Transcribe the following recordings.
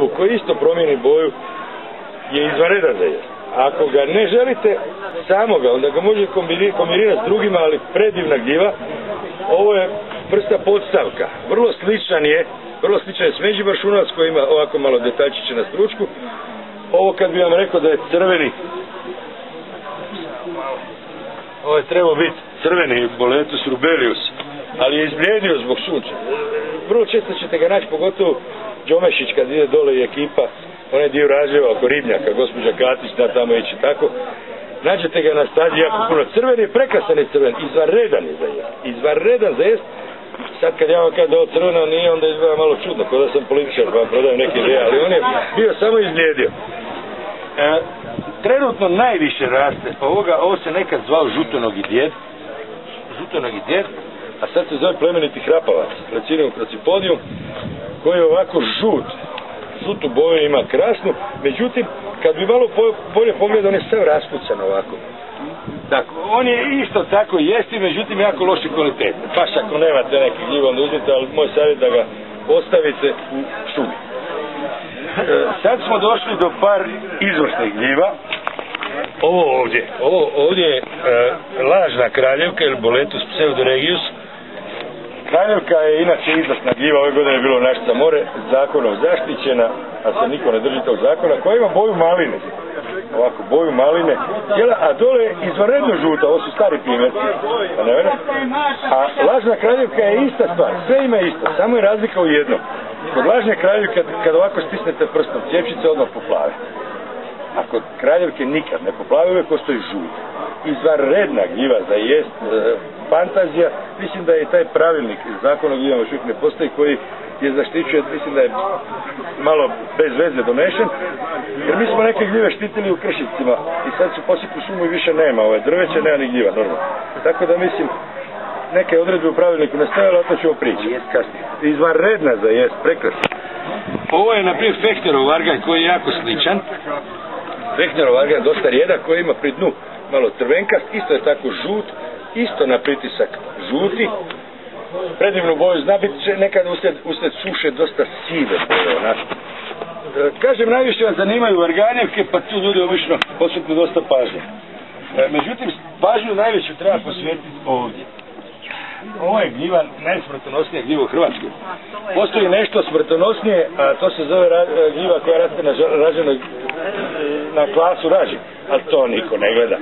dubu koji isto promijeni boju je izvanredan za jest. Ako ga ne želite samoga, onda ga možete kombinirati s drugima, ali predivna gljiva. Ovo je vrsta podstavka. Vrlo sličan je, vrlo sličan je smeđi bršunac koji ima ovako malo detaljčiće na stručku. Ovo kad bi vam rekao da je crveni, ovo je trebao biti crveni boletus rubelius, ali je izblijedio zbog sunca. Vrlo često ćete ga naći, pogotovo Đomešić kad ide dole i ekipa, onaj dio razljeva oko ribnjaka, gospođa Katić da tamo ići tako. Nađete ga na stazi jako puno. Crveni je prekrasan je crven, izvanredan je za jest. Izvanredan za jest. Sad kad ja vam kažem da ovo crveno nije, onda izgleda malo čudno, kao da sam političar pa vam prodajem neke ideje, ali on je bio samo izlijedio. E, trenutno najviše raste ovoga, ovo se nekad zvao žutonogi djed, žutonogi djed, a sad se zove plemeniti hrapavac, recimo krocipodijum, koji je ovako žut, žutu boju ima krasnu, međutim, kad bi malo bolje pogledao, on je sve raspucan ovako. Dakle, on je isto tako jesti, međutim, jako loše kvalitete. Paš ako nemate neki gljiv, onda uzmite, ali moj savjet da ga ostavite u šumi. E, sad smo došli do par izvrsnih gljiva. Ovo ovdje, ovo ovdje je e, lažna kraljevka ili boletus pseudoregius, Kraljevka je inače izlasna gljiva, ove godine je bilo našta more, zakonom zaštićena, a se niko ne drži tog zakona, koja ima boju maline. Ovako, boju maline, a dole je izvanredno žuta, ovo su stari primjer. A, ne a lažna kraljevka je ista stvar, sve ima isto, samo je razlika u jednom. Kod lažne kraljevke, kad, ovako stisnete prstom, cjepčice odmah poplave. A kod kraljevke nikad ne poplave, uvijek postoji žut. Izvanredna gljiva za jest, e, fantazija, mislim da je taj pravilnik zakon o gljivama još ne postoji koji je zaštićuje, mislim da je malo bez veze donešen, jer mi smo neke gljive štitili u kršicima i sad su posjeku šumu i više nema, ovaj drveće nema ni gljiva, normalno. Tako da mislim, neke odredbe u pravilniku ne stavili, o to ćemo pričati. Izvanredna za jest, prekrasno. Ovo je na primjer Fechterov vargalj koji je jako sličan. Fechterov vargalj dosta rijeda koji ima pri dnu malo crvenkast, isto je tako žut, isto na pritisak žuti. Predivnu boju zna biti nekad uslijed, uslijed suše dosta sive boje. E, kažem, najviše vas zanimaju varganjevke, pa tu ljudi obično posvetno dosta pažnje. E, međutim, pažnju najveću treba posvetiti ovdje. Ovo je gljiva, najsmrtonosnija gljiva u Hrvatskoj. Postoji nešto smrtonosnije, a to se zove e, gljiva koja raste na na klasu raži, ali to niko ne gleda.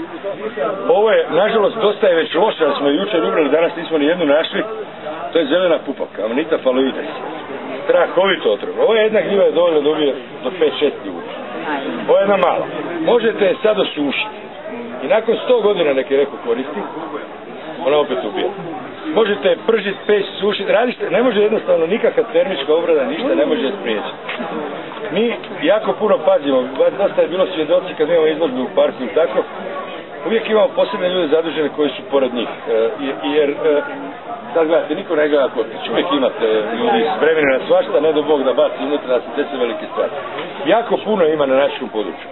Ovo je, nažalost, dosta je već loše, ali smo jučer ubrali, danas nismo ni jednu našli. To je zelena pupavka, Amanita faloides. Strahovito otrov. Ovo je jedna gljiva je dovoljno dobije do 5-6 ljudi. Ovo je jedna mala. Možete je sad osušiti. I nakon 100 godina neke reko koristi, ona opet ubije. Možete pržiti, peć, sušiti, radite, ne može jednostavno nikakva termička obrada, ništa ne može spriječiti. Mi jako puno pazimo, dosta je bilo svjedoci kad imamo izložbu u parku i tako, uvijek imamo posebne ljude zadužene koji su pored njih. E, jer, e, sad gledajte, niko ne gleda kotić, uvijek imate ljudi s vremena na svašta, ne do Bog da baci unutra da se desi velike stvari. Jako puno ima na našem području.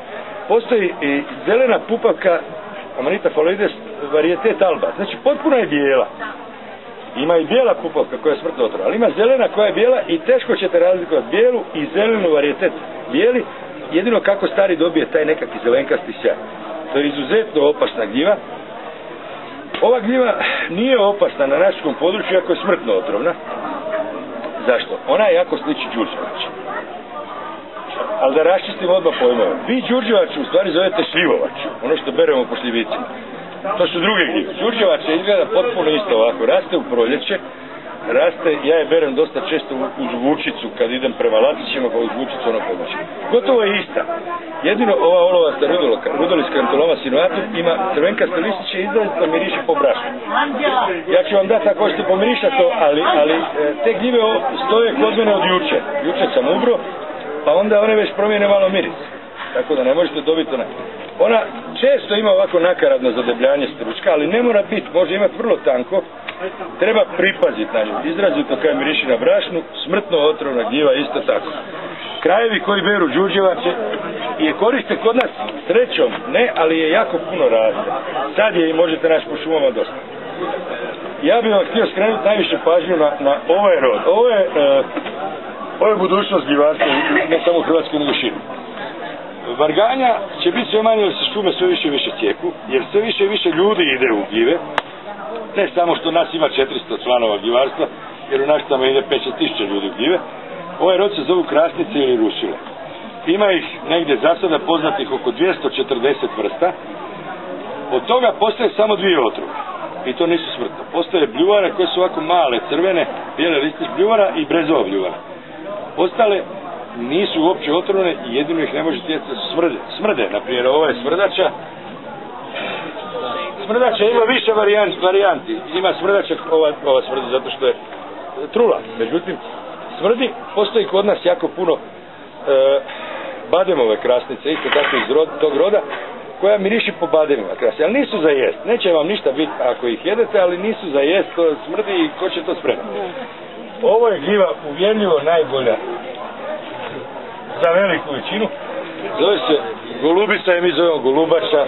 Postoji i zelena pupavka Amanita faloides varijetet alba. Znači potpuno je bijela. Ima i bijela pupavka koja je smrtno otrova, ali ima zelena koja je bijela i teško ćete razlikovati bijelu i zelenu varijetet bijeli, jedino kako stari dobije taj nekakvi zelenkasti sjaj. To je izuzetno opasna gljiva. Ova gljiva nije opasna na našem području ako je smrtno otrovna. Zašto? Ona je jako sliči Đurđevač. Ali da raščistimo odmah pojmove. Vi Đurđevač u stvari zovete šljivovač, ono što beremo po šljivicima. To su druge gljive. Đurđevac se izgleda potpuno isto ovako. Raste u proljeće, raste, ja je berem dosta često uz vučicu kad idem prema Latićima pa uz vučicu ono pomoći. Gotovo je ista. Jedino ova olovasta rudolika, rudoliska antoloma sinuatum ima crvenkaste listiće i izrazito miriše po brašu. Ja ću vam dati ako ćete pomirišati to, ali, ali e, te gljive stoje kod mene od juče. Juče sam ubro, pa onda one već promijene malo miris. Tako da ne možete dobiti ona. Ona često ima ovako nakaradno zadebljanje stručka, ali ne mora biti, može imati vrlo tanko. Treba pripaziti na nju. Izrazito kao miriši na brašnu, smrtno otrovna gljiva isto tako. Krajevi koji beru đuđevače je koriste kod nas srećom, ne, ali je jako puno raste. Sad je i možete naći po šumama dosta. Ja bih vam htio skrenuti najviše pažnju na, na ovaj rod. Ovo je e, Ovo je budućnost gljivarstva, ne samo u Hrvatskoj, nego širom. Varganja će biti sve manje, jer se šume sve više i više cijeku, jer sve više i više ljudi ide u gljive, ne samo što nas ima 400 članova gljivarstva, jer u naštama ide 5 tisuća ljudi u gljive, ovaj rod se zovu krasnice ili rusile. Ima ih negdje za sada poznatih oko 240 vrsta, od toga postoje samo dvije otrove. I to nisu smrtno. Postoje bljuvare koje su ovako male, crvene, bijele listić bljuvara i brezova bljuvara. Ostale nisu uopće otrovne i jedino ih ne može djeca smrde. Smrde, na primjer, ova je smrdača. Smrdača ima više varijanti. Ima smrdača, ova, ova smrdi zato što je trula. Međutim, smrdi postoji kod nas jako puno e, bademove krasnice, isto tako iz tog roda, koja miriši po bademima krasni, ali nisu za jest. Neće vam ništa biti ako ih jedete, ali nisu za jest, to smrdi i ko će to spremati. Ovo je gljiva uvjerljivo najbolja za veliku većinu. Zove se golubica i mi zovemo golubača.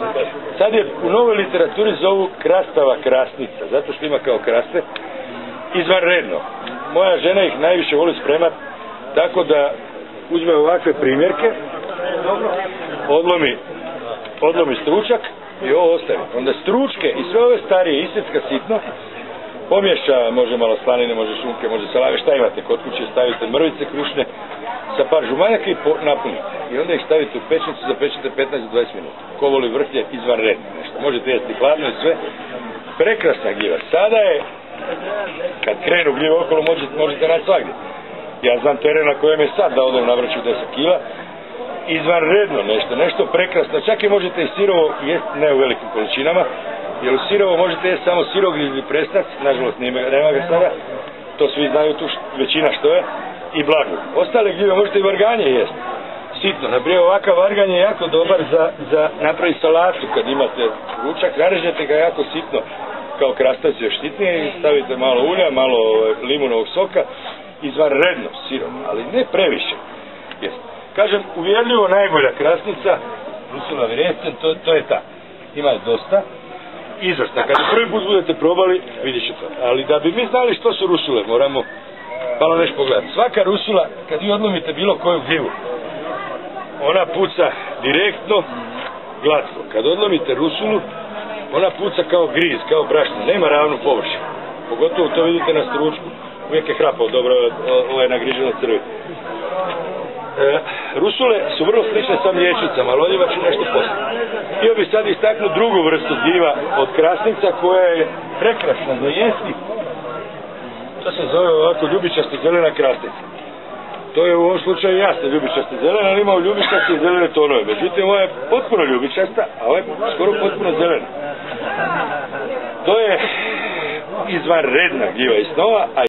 Sad je u novoj literaturi zovu krastava krasnica, zato što ima kao kraste. Izvanredno. Moja žena ih najviše voli spremat tako da uzme ovakve primjerke, odlomi, odlomi stručak i ovo ostavi. Onda stručke i sve ove starije isjecka sitno, pomješa, može malo slanine, može šunke, može salave, šta imate kod kuće, stavite mrvice krušne sa par žumanjaka i napunite. I onda ih stavite u pečnicu, zapečete 15 do 20 minuta. Ko voli vrhlje, izvan red nešto. Možete jesti hladno i sve. Prekrasna gljiva. Sada je, kad krenu gljive okolo, možete, možete naći svagdje. Ja znam teren na kojem je sad da odem na vrću 10 kila. Izvanredno nešto, nešto prekrasno. Čak i možete i sirovo jesti, ne u velikim količinama, jer u sirovo možete jesti samo sirog ili prestac, nažalost nema, nema ga sada, to svi znaju tu većina što je, i blagu. Ostale gljive možete i varganje jesti. Sitno, naprijed ovakav varganje je jako dobar za, za napraviti salatu kad imate ručak, narežete ga jako sitno kao krastavci još sitnije i stavite malo ulja, malo ovaj, limunovog soka, izvanredno sirom, ali ne previše. Kažem, uvjerljivo najbolja krasnica, Rusula Virescen, to, to je ta. Ima je dosta, izvrsna. Kad prvi put budete probali, vidjet ćete. Ali da bi mi znali što su rusule, moramo malo nešto pogledati. Svaka rusula, kad vi odlomite bilo koju gljivu, ona puca direktno, glatko. Kad odlomite rusulu, ona puca kao griz, kao brašno, nema ravnu površinu. Pogotovo to vidite na stručku. Uvijek je hrapao, dobro, ovo je nagriženo crvi. E, rusule su vrlo slične sa mliječnicama, ali ovdje ću nešto poslije. Htio bi sad istaknuti drugu vrstu gljiva od krasnica koja je prekrasna za jesti. To se zove ovako ljubičasta zelena krasnica. To je u ovom slučaju jasna ljubičasta zelena, ali ima u ljubičaste i zelene tonove. Međutim, ovo je potpuno ljubičasta, a ovo je skoro potpuno zelena. To je izvanredna gljiva i snova, a